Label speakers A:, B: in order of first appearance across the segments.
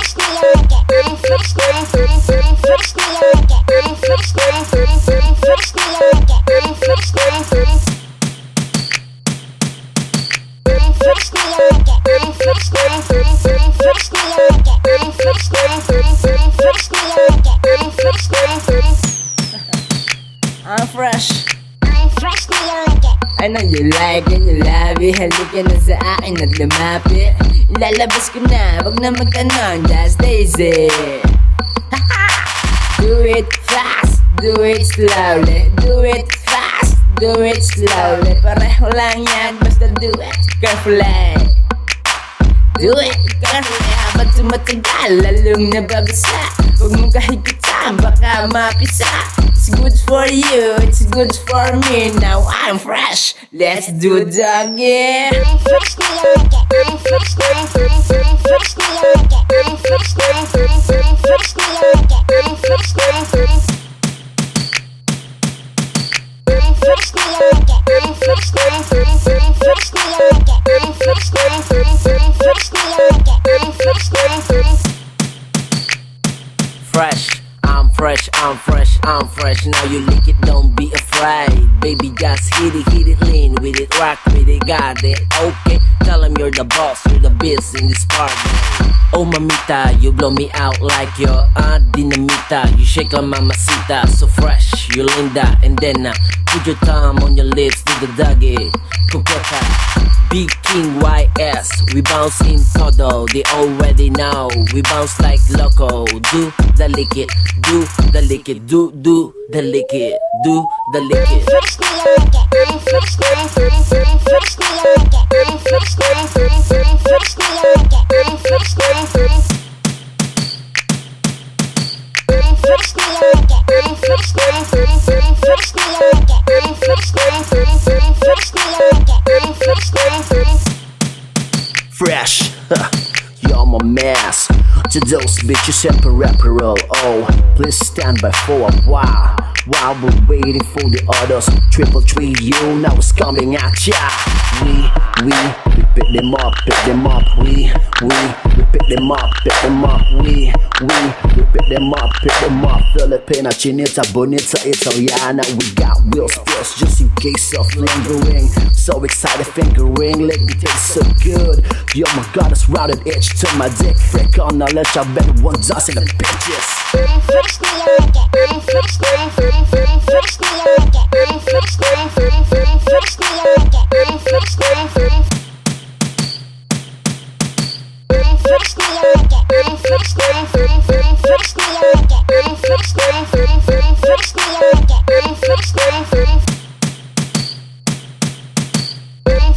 A: fresh, now. I'm fresh, I'm fresh. I'm fresh, I'm fresh. I'm fresh, I'm. I'm fresh. I'm fresh, I'm fresh. I'm fresh, I'm fresh. I'm fresh, I'm. I'm fresh. I'm fresh, I know you like and you love it. Halika na sa akin at lumapit Ilalabas ko na, wag na magtanong Just lazy. Do it fast, do it slowly Do it fast, do it slowly. Pareho lang yan, basta do it carefully. Do it carefully habang tumatagal Lalong nababasa. Huwag mong kahigpitan, baka mapisa It's good for you, it's good for me. Now I'm fresh, let's do doggy I'm fresh na you like it. I'm fresh na I'm I'm I'm fresh na you like it. I'm fresh I'm I'm I'm fresh
B: fresh, I'm fresh, I'm fresh. Now you lick it, don't be afraid. Baby, just hit it, hit it, lean with it, rock with it, got it. Okay, tell him you're the boss, you're the biz in this party. Oh mamita, you blow me out like your aunt dinamita. You shake on mamacita, so fresh, you linda. And then uh, put your thumb on your lips, do the doggy. Coqueta, Big King We bounce in todo, they already know. We bounce like loco, do the lick it, do the lick it, do, do the lick it, do the lick I'm it. fresh na you
A: like it. I'm fresh na I'm I'm I'm fresh na you like it. I'm fresh na I'm I'm I'm fresh na you like it. I'm fresh na I'm I'm I'm fresh na you it. I'm fresh na I'm I'm I'm fresh na you it. I'm fresh I'm I'm I'm fresh
C: To those bitches and peripheral. Oh, please stand by for a while. While we're waiting for the others, triple three you now it's coming at ya. We, we, we pick them up, pick them up. We, we, we pick them up, pick them up. We, we, them up, pick them up. Filipina, Chinita, Bonita, Italiana. We got wheels, skills just in case of lingering. So excited, fingering, let me taste so good. Yo, my god, it's routed edge to my dick. Freak on knowledge, I bet one dozen of bitches. I'm fresh it.
A: I'm fresh na I'm fresh it. I'm fresh na I'm fresh it. I'm fresh I'm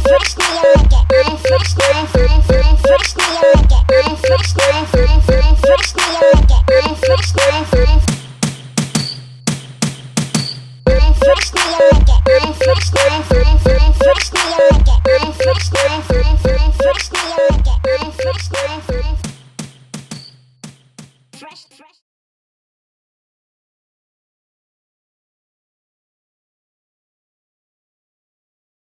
A: fresh. I'm fresh, I'm fine, fine. I'm fresh, I'm fine, fine. I'm fresh, I'm fine. I'm fresh. I'm fresh, I'm fine, fine. I'm fresh, I'm fine, fine. I'm fresh, I'm fine, fresh.